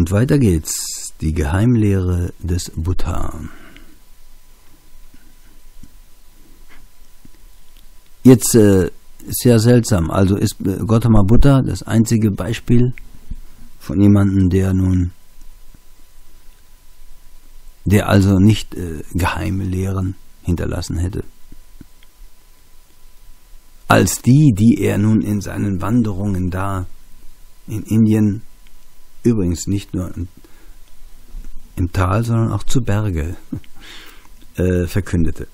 Und weiter geht's. Die Geheimlehre des Buddha. Jetzt äh, sehr seltsam. Also ist äh, Gautama Buddha das einzige Beispiel von jemandem, der nun, der also nicht äh, geheime Lehren hinterlassen hätte. Als die, die er nun in seinen Wanderungen da in Indien Übrigens nicht nur im, Tal, sondern auch zu Berge äh, verkündete.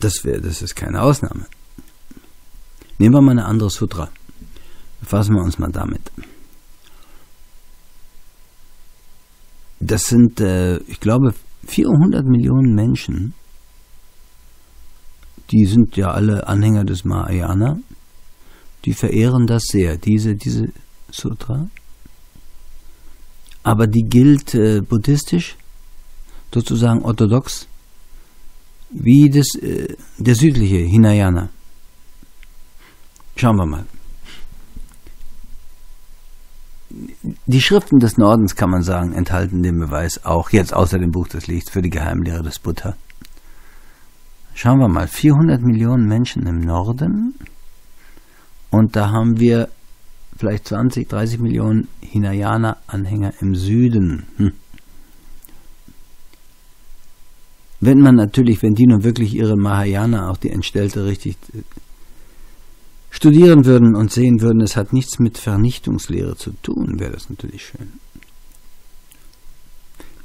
Das, wär, das ist keine Ausnahme. Nehmen wir mal eine andere Sutra. Befassen wir uns mal damit. Das sind, äh, ich glaube, 400 Millionen Menschen, die sind ja alle Anhänger des Mahayana die verehren das sehr, diese, diese Sutra. Aber die gilt äh, buddhistisch, sozusagen orthodox, wie das, äh, der südliche Hinayana. Schauen wir mal. Die Schriften des Nordens, kann man sagen, enthalten den Beweis auch jetzt außer dem Buch des Lichts für die Geheimlehre des Buddha. Schauen wir mal, 400 Millionen Menschen im Norden und da haben wir vielleicht 20, 30 Millionen Hinayana-Anhänger im Süden. Hm. Wenn man natürlich, wenn die nun wirklich ihre Mahayana, auch die Entstellte, richtig äh, studieren würden und sehen würden, es hat nichts mit Vernichtungslehre zu tun, wäre das natürlich schön.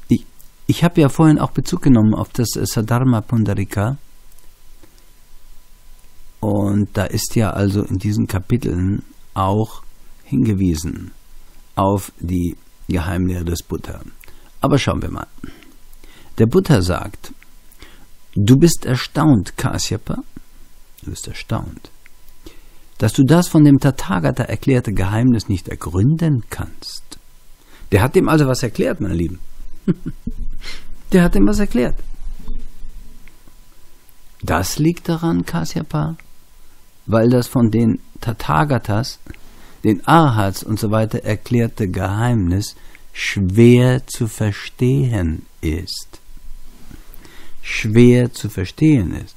Ich, ich habe ja vorhin auch Bezug genommen auf das Sadharma Pundarika und da ist ja also in diesen Kapiteln auch hingewiesen auf die Geheimlehre des Buddha. Aber schauen wir mal. Der Buddha sagt, du bist erstaunt, Kasyapa, du bist erstaunt, dass du das von dem Tathagata erklärte Geheimnis nicht ergründen kannst. Der hat dem also was erklärt, meine Lieben. Der hat dem was erklärt. Das liegt daran, Kasyapa, weil das von den Tathagatas, den Arhats und so weiter erklärte Geheimnis schwer zu verstehen ist. Schwer zu verstehen ist.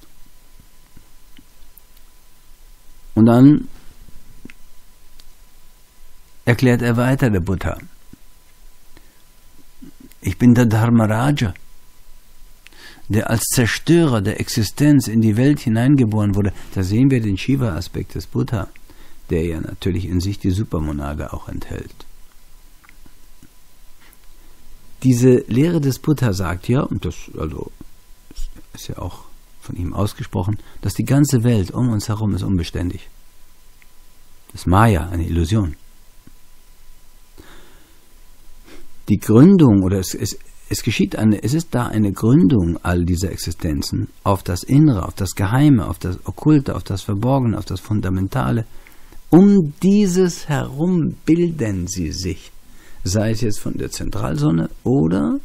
Und dann erklärt er weiter, der Buddha. Ich bin der Dharmaraja der als Zerstörer der Existenz in die Welt hineingeboren wurde, da sehen wir den Shiva-Aspekt des Buddha, der ja natürlich in sich die Supermonade auch enthält. Diese Lehre des Buddha sagt ja, und das also ist ja auch von ihm ausgesprochen, dass die ganze Welt um uns herum ist unbeständig. Das Maya, eine Illusion. Die Gründung oder es, es, es geschieht eine, es ist da eine Gründung all dieser Existenzen auf das Innere, auf das Geheime, auf das Okkulte, auf das Verborgene, auf das Fundamentale. Um dieses herum bilden sie sich, sei es jetzt von der Zentralsonne oder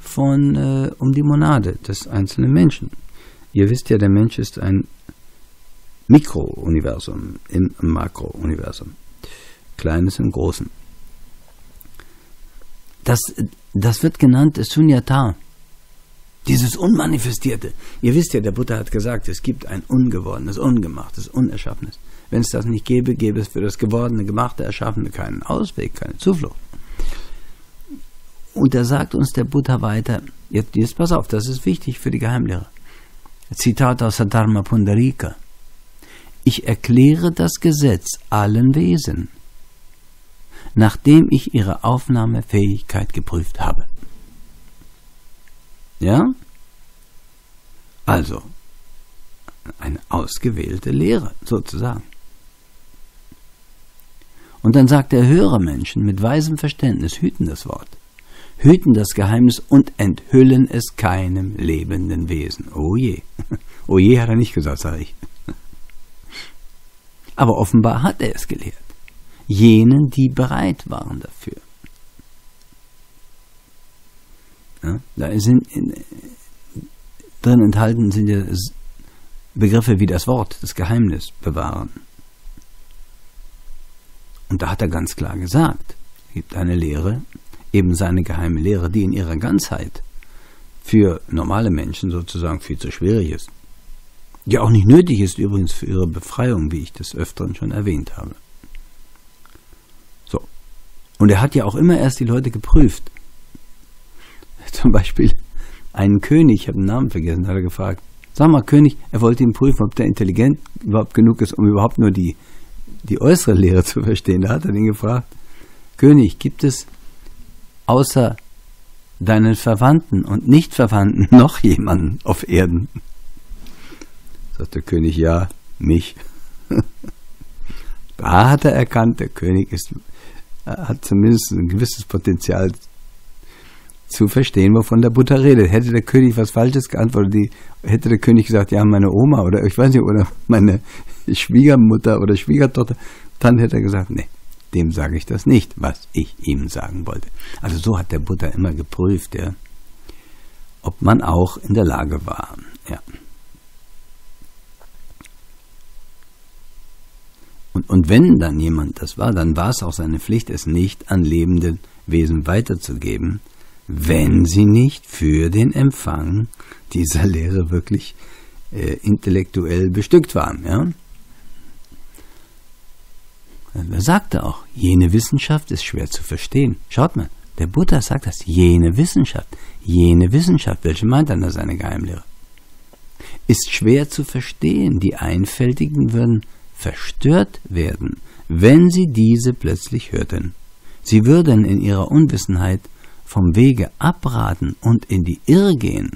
von äh, um die Monade des einzelnen Menschen. Ihr wisst ja, der Mensch ist ein Mikrouniversum im Makrouniversum. Kleines im Großen. Das, das wird genannt Sunyata. Dieses Unmanifestierte. Ihr wisst ja, der Buddha hat gesagt, es gibt ein Ungewordenes, Ungemachtes, Unerschaffenes. Wenn es das nicht gäbe, gäbe es für das Gewordene, Gemachte, Erschaffene keinen Ausweg, keine Zuflucht. Und da sagt uns der Buddha weiter, jetzt, jetzt pass auf, das ist wichtig für die Geheimlehre. Zitat aus Sadharma Pundarika. Ich erkläre das Gesetz allen Wesen nachdem ich ihre Aufnahmefähigkeit geprüft habe. Ja? Also, eine ausgewählte Lehre sozusagen. Und dann sagt der höhere Menschen mit weisem Verständnis, hüten das Wort, hüten das Geheimnis und enthüllen es keinem lebenden Wesen. Oh je. Oh je hat er nicht gesagt, sage ich. Aber offenbar hat er es gelehrt jenen, die bereit waren dafür. Ja, da sind in, drin enthalten sind ja Begriffe wie das Wort, das Geheimnis bewahren. Und da hat er ganz klar gesagt, es gibt eine Lehre, eben seine geheime Lehre, die in ihrer Ganzheit für normale Menschen sozusagen viel zu schwierig ist. Die auch nicht nötig ist übrigens für ihre Befreiung, wie ich das öfteren schon erwähnt habe. Und er hat ja auch immer erst die Leute geprüft. Zum Beispiel einen König, ich habe den Namen vergessen, hat er gefragt, sag mal König, er wollte ihn prüfen, ob der intelligent überhaupt genug ist, um überhaupt nur die, die äußere Lehre zu verstehen. Da hat er ihn gefragt, König, gibt es außer deinen Verwandten und Nichtverwandten noch jemanden auf Erden? Sagt der König, ja, mich. da hat er erkannt, der König ist, hat zumindest ein gewisses Potenzial zu verstehen, wovon der Buddha redet. Hätte der König was Falsches geantwortet, die, hätte der König gesagt, ja, meine Oma oder ich weiß nicht, oder meine Schwiegermutter oder Schwiegertochter, dann hätte er gesagt, nee, dem sage ich das nicht, was ich ihm sagen wollte. Also so hat der Buddha immer geprüft, ja, ob man auch in der Lage war. Ja. Und, und wenn dann jemand das war, dann war es auch seine Pflicht, es nicht an lebende Wesen weiterzugeben, wenn sie nicht für den Empfang dieser Lehre wirklich äh, intellektuell bestückt waren. Ja? Er sagte auch, jene Wissenschaft ist schwer zu verstehen. Schaut mal, der Buddha sagt das, jene Wissenschaft, jene Wissenschaft, welche meint dann da seine Geheimlehre? Ist schwer zu verstehen. Die Einfältigen würden verstört werden, wenn sie diese plötzlich hörten. Sie würden in ihrer Unwissenheit vom Wege abraten und in die Irre gehen,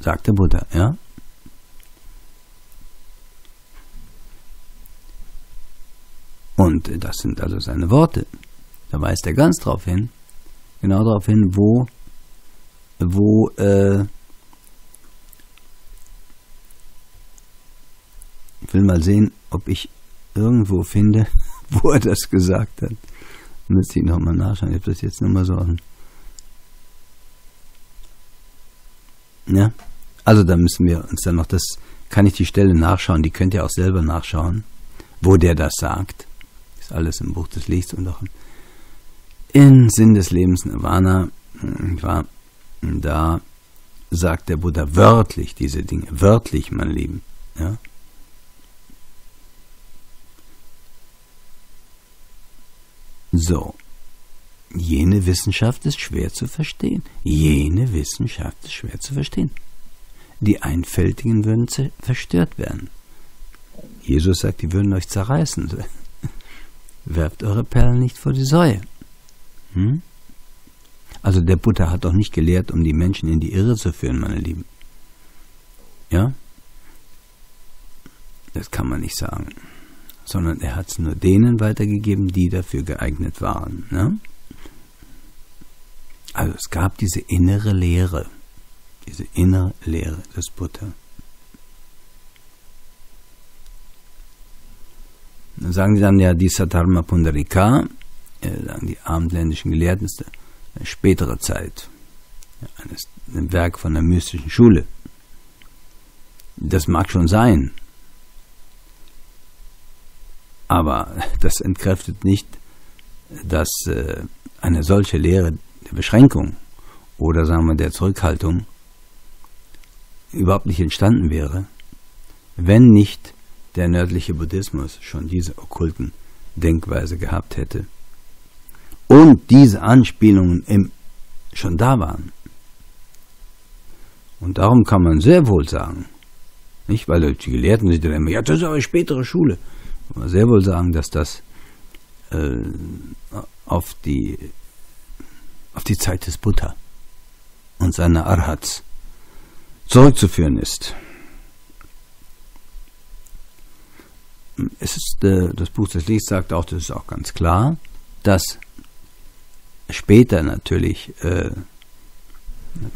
sagte Buddha, ja? Und das sind also seine Worte. Da weist er ganz drauf hin, genau darauf hin, wo, wo, äh, will mal sehen, ob ich irgendwo finde, wo er das gesagt hat. Müsste ich nochmal nachschauen. Ich habe das jetzt nochmal so offen. Ja, also da müssen wir uns dann noch das, kann ich die Stelle nachschauen, die könnt ihr auch selber nachschauen, wo der das sagt. Ist alles im Buch des Lichts und auch im Sinn des Lebens Nirvana hm, war, da sagt der Buddha wörtlich diese Dinge, wörtlich, mein Lieben. Ja? So. Jene Wissenschaft ist schwer zu verstehen. Jene Wissenschaft ist schwer zu verstehen. Die Einfältigen würden verstört werden. Jesus sagt, die würden euch zerreißen. Werft eure Perlen nicht vor die Säue. Hm? Also der Buddha hat doch nicht gelehrt, um die Menschen in die Irre zu führen, meine Lieben. Ja? Das kann man nicht sagen sondern er hat es nur denen weitergegeben, die dafür geeignet waren. Ne? Also es gab diese innere Lehre, diese innere Lehre des Buddha. Dann sagen die dann ja, die Satarma Pundarika, äh, sagen die abendländischen Gelehrten, ist eine spätere Zeit, ein Werk von der mystischen Schule. Das mag schon sein, aber das entkräftet nicht, dass äh, eine solche Lehre der Beschränkung oder sagen wir der Zurückhaltung überhaupt nicht entstanden wäre, wenn nicht der nördliche Buddhismus schon diese okkulten Denkweise gehabt hätte und diese Anspielungen im, schon da waren. Und darum kann man sehr wohl sagen, nicht weil die Gelehrten sich dann immer, ja, das ist aber spätere Schule sehr wohl sagen, dass das äh, auf, die, auf die Zeit des Buddha und seiner Arhats zurückzuführen ist. Es ist, äh, das Buch des Lichts sagt auch, das ist auch ganz klar, dass später natürlich äh,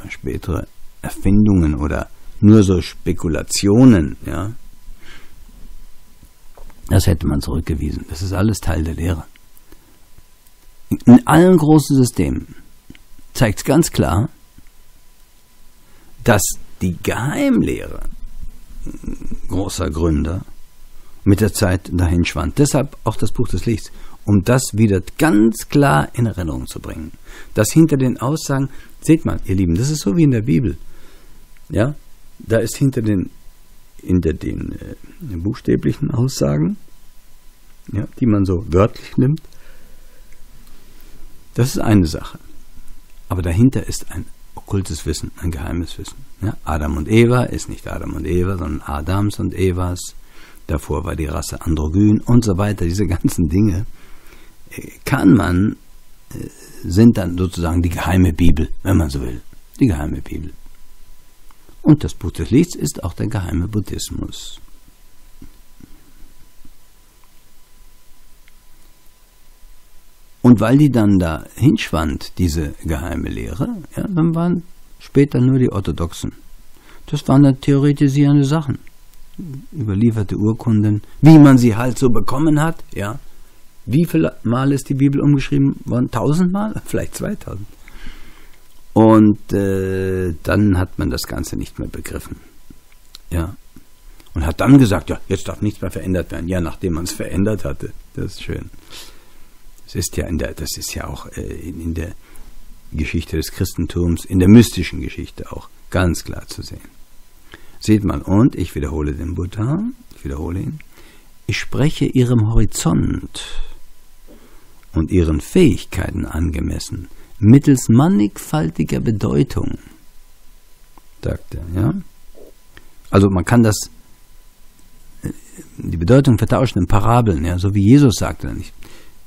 spätere Erfindungen oder nur so Spekulationen, ja, das hätte man zurückgewiesen. Das ist alles Teil der Lehre. In allen großen Systemen zeigt es ganz klar, dass die Geheimlehre großer Gründer mit der Zeit dahin schwand. Deshalb auch das Buch des Lichts, um das wieder ganz klar in Erinnerung zu bringen. Dass hinter den Aussagen, seht mal, ihr Lieben, das ist so wie in der Bibel. Ja, da ist hinter den, hinter den äh, buchstäblichen Aussagen, ja, die man so wörtlich nimmt, das ist eine Sache. Aber dahinter ist ein okkultes Wissen, ein geheimes Wissen. Ja, Adam und Eva ist nicht Adam und Eva, sondern Adams und Evas. Davor war die Rasse Androgyn und so weiter. Diese ganzen Dinge äh, kann man, äh, sind dann sozusagen die geheime Bibel, wenn man so will. Die geheime Bibel. Und das Buch des Lichts ist auch der geheime Buddhismus. Und weil die dann da hinschwand, diese geheime Lehre, ja, dann waren später nur die Orthodoxen. Das waren dann theoretisierende Sachen. Überlieferte Urkunden, wie man sie halt so bekommen hat, ja. Wie viele Mal ist die Bibel umgeschrieben worden? Tausendmal? Vielleicht zweitausend. Und äh, dann hat man das Ganze nicht mehr begriffen. Ja. Und hat dann gesagt, ja, jetzt darf nichts mehr verändert werden. Ja, nachdem man es verändert hatte. Das ist schön. Das ist ja in der, das ist ja auch äh, in, in der Geschichte des Christentums, in der mystischen Geschichte auch ganz klar zu sehen. Seht mal, und ich wiederhole den Buddha, ich wiederhole ihn, ich spreche ihrem Horizont und ihren Fähigkeiten angemessen, mittels mannigfaltiger Bedeutung, sagt er, ja. Also man kann das, äh, die Bedeutung vertauschen in Parabeln, ja, so wie Jesus sagte, ich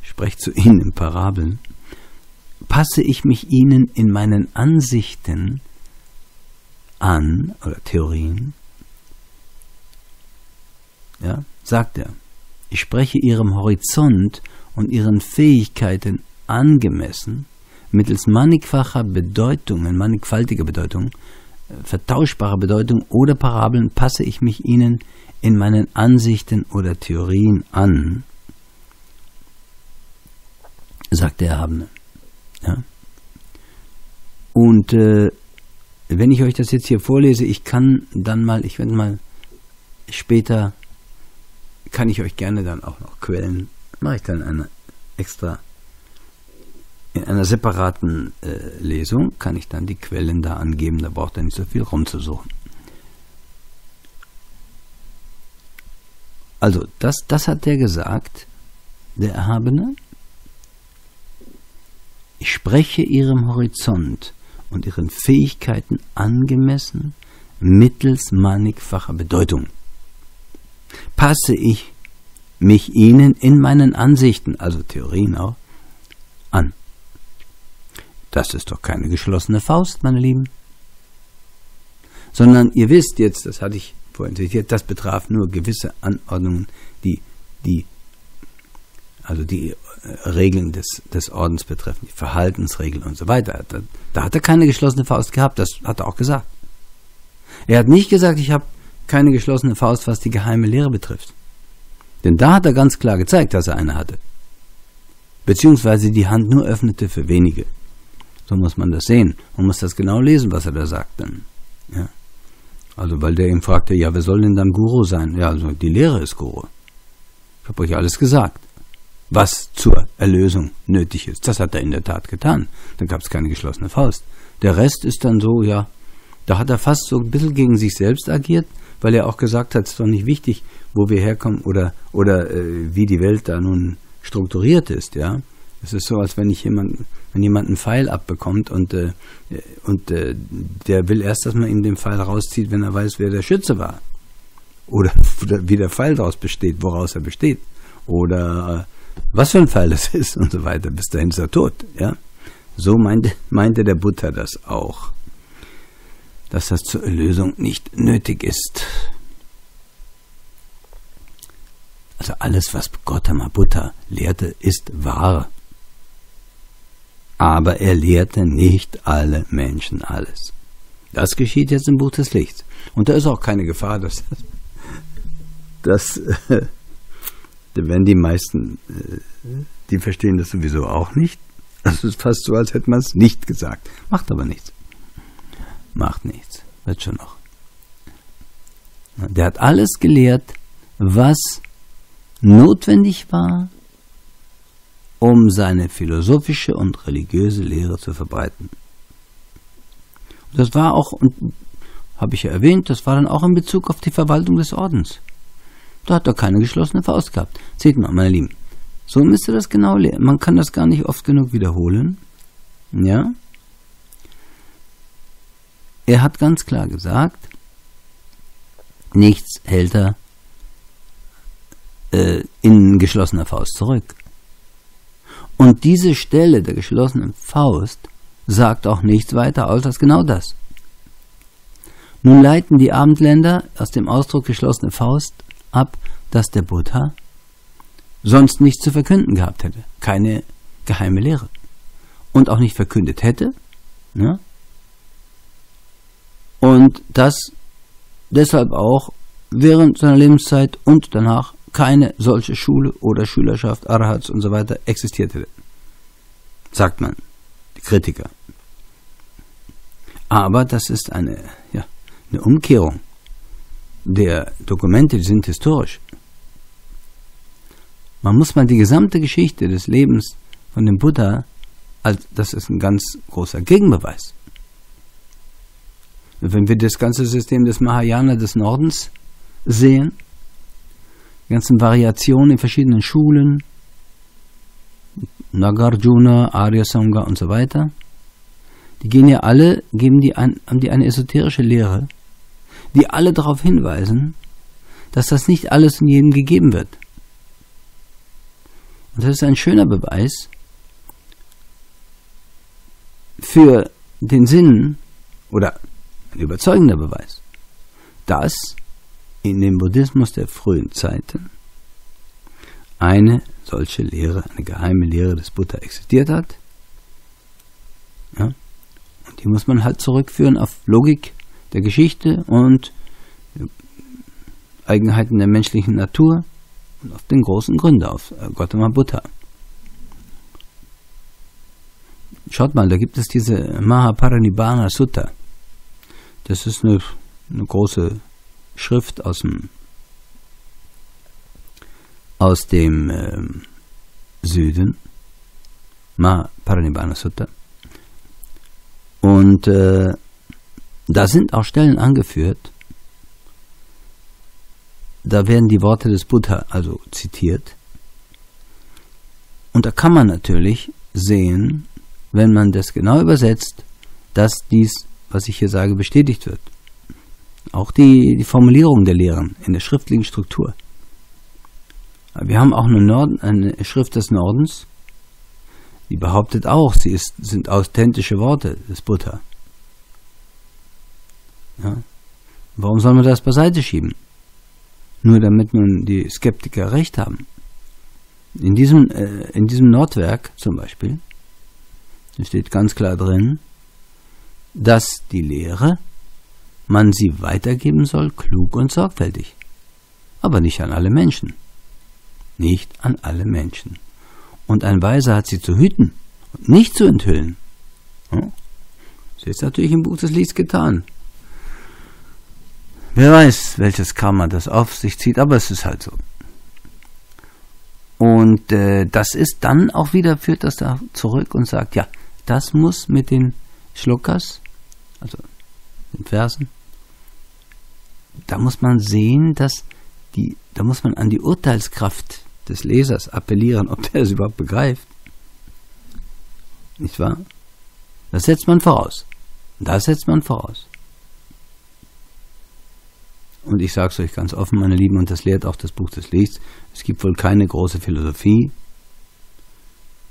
spreche zu ihnen in Parabeln, passe ich mich ihnen in meinen Ansichten an, oder Theorien, ja, sagt er, ich spreche ihrem Horizont und ihren Fähigkeiten angemessen, mittels mannigfacher Bedeutungen, mannigfaltiger Bedeutung, vertauschbarer Bedeutung oder Parabeln passe ich mich ihnen in meinen Ansichten oder Theorien an, sagt der Erhabene. Ja? Und äh, wenn ich euch das jetzt hier vorlese, ich kann dann mal, ich werde mal später, kann ich euch gerne dann auch noch Quellen, mache ich dann eine extra, in einer separaten äh, Lesung kann ich dann die Quellen da angeben, da braucht er nicht so viel rumzusuchen. Also, das, das hat der gesagt, der Erhabene. Ich spreche ihrem Horizont und ihren Fähigkeiten angemessen mittels mannigfacher Bedeutung. Passe ich mich ihnen in meinen Ansichten, also Theorien auch, an. Das ist doch keine geschlossene Faust, meine Lieben. Sondern ihr wisst jetzt, das hatte ich vorhin zitiert, das betraf nur gewisse Anordnungen, die, die also die äh, Regeln des, des Ordens betreffen, die Verhaltensregeln und so weiter. Da, da hat er keine geschlossene Faust gehabt, das hat er auch gesagt. Er hat nicht gesagt, ich habe keine geschlossene Faust, was die geheime Lehre betrifft. Denn da hat er ganz klar gezeigt, dass er eine hatte. Beziehungsweise die Hand nur öffnete für wenige. So muss man das sehen. Man muss das genau lesen, was er da sagt dann. Ja. Also, weil der ihm fragte, ja, wer soll denn dann Guru sein? Ja, also die Lehre ist Guru. Ich habe euch alles gesagt was zur Erlösung nötig ist. Das hat er in der Tat getan. Dann gab es keine geschlossene Faust. Der Rest ist dann so, ja, da hat er fast so ein bisschen gegen sich selbst agiert, weil er auch gesagt hat, es ist doch nicht wichtig, wo wir herkommen oder, oder äh, wie die Welt da nun strukturiert ist, ja. Es ist so, als wenn ich jemand, wenn jemand einen Pfeil abbekommt und, äh, und äh, der will erst, dass man ihm den Pfeil rauszieht, wenn er weiß, wer der Schütze war. Oder wie der Pfeil daraus besteht, woraus er besteht. Oder äh, was für ein Fall es ist und so weiter. Bis dahin ist er tot. Ja? So meinte, meinte der Buddha das auch, dass das zur Erlösung nicht nötig ist. Also alles, was Gautama Buddha lehrte, ist wahr. Aber er lehrte nicht alle Menschen alles. Das geschieht jetzt im Buch des Lichts. Und da ist auch keine Gefahr, dass, dass wenn die meisten, äh, die verstehen das sowieso auch nicht. Es ist fast so, als hätte man es nicht gesagt. Macht aber nichts. Macht nichts. Wird schon noch. Der hat alles gelehrt, was notwendig war, um seine philosophische und religiöse Lehre zu verbreiten. Das war auch, habe ich ja erwähnt, das war dann auch in Bezug auf die Verwaltung des Ordens. Da hat er keine geschlossene Faust gehabt. Seht mal, meine Lieben, so müsste das genau lernen. Man kann das gar nicht oft genug wiederholen. Ja? Er hat ganz klar gesagt, nichts hält er äh, in geschlossener Faust zurück. Und diese Stelle der geschlossenen Faust sagt auch nichts weiter aus als genau das. Nun leiten die Abendländer aus dem Ausdruck geschlossene Faust ab, dass der Buddha sonst nichts zu verkünden gehabt hätte, keine geheime Lehre und auch nicht verkündet hätte. Ne? Und dass deshalb auch während seiner Lebenszeit und danach keine solche Schule oder Schülerschaft, Arhats und so weiter existiert hätte. Sagt man, die Kritiker. Aber das ist eine, ja, eine Umkehrung der Dokumente, die sind historisch. Man muss mal die gesamte Geschichte des Lebens von dem Buddha, als, das ist ein ganz großer Gegenbeweis. Wenn wir das ganze System des Mahayana des Nordens sehen, ganzen Variationen in verschiedenen Schulen, Nagarjuna, Arya Sangha und so weiter, die gehen ja alle, geben die ein, haben die eine esoterische Lehre, die alle darauf hinweisen, dass das nicht alles in jedem gegeben wird. Und das ist ein schöner Beweis für den Sinn oder ein überzeugender Beweis, dass in dem Buddhismus der frühen Zeiten eine solche Lehre, eine geheime Lehre des Buddha existiert hat. Ja? Und die muss man halt zurückführen auf Logik der Geschichte und Eigenheiten der menschlichen Natur und auf den großen Gründer, auf äh, Gautama Buddha. Schaut mal, da gibt es diese Mahaparinibbana Sutta. Das ist eine, eine große Schrift aus dem, aus dem äh, Süden, Mahaparinibbana Sutta. Und äh, da sind auch Stellen angeführt, da werden die Worte des Buddha also zitiert. Und da kann man natürlich sehen, wenn man das genau übersetzt, dass dies, was ich hier sage, bestätigt wird. Auch die, die Formulierung der Lehren in der schriftlichen Struktur. Wir haben auch eine, Nord eine Schrift des Nordens, die behauptet auch, sie ist, sind authentische Worte des Buddha. Ja? Warum soll man das beiseite schieben? Nur damit nun die Skeptiker recht haben. In diesem, äh, in diesem Nordwerk zum Beispiel steht ganz klar drin, dass die Lehre, man sie weitergeben soll, klug und sorgfältig. Aber nicht an alle Menschen. Nicht an alle Menschen. Und ein Weiser hat sie zu hüten und nicht zu enthüllen. Hm? Das ist natürlich im Buch des Lieds getan. Wer weiß, welches Karma das auf sich zieht, aber es ist halt so. Und äh, das ist dann auch wieder, führt das da zurück und sagt, ja, das muss mit den Schluckers, also den Versen, da muss man sehen, dass die, da muss man an die Urteilskraft des Lesers appellieren, ob der es überhaupt begreift. Nicht wahr? Das setzt man voraus. Das setzt man voraus. Und ich sage es euch ganz offen, meine Lieben, und das lehrt auch das Buch des Lichts, es gibt wohl keine große Philosophie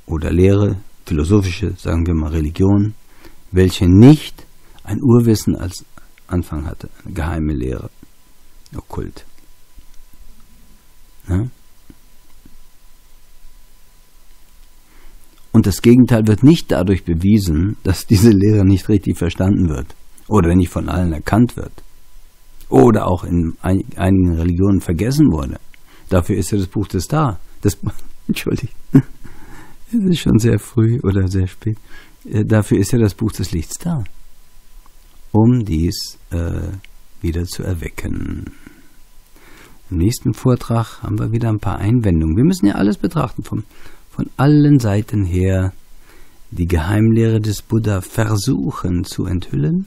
oder Lehre, philosophische, sagen wir mal Religion, welche nicht ein Urwissen als Anfang hatte, eine geheime Lehre, okkult. Ja? Und das Gegenteil wird nicht dadurch bewiesen, dass diese Lehre nicht richtig verstanden wird oder nicht von allen erkannt wird oder auch in einigen Religionen vergessen wurde. Dafür ist ja das Buch des da. Das, Entschuldigt, es ist schon sehr früh oder sehr spät. Äh, dafür ist ja das Buch des Lichts da, um dies äh, wieder zu erwecken. Im nächsten Vortrag haben wir wieder ein paar Einwendungen. Wir müssen ja alles betrachten, von, von allen Seiten her die Geheimlehre des Buddha versuchen zu enthüllen.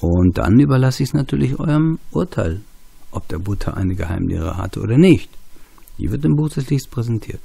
Und dann überlasse ich es natürlich eurem Urteil, ob der Buddha eine Geheimlehre hatte oder nicht. Die wird im Buch des Lichts präsentiert.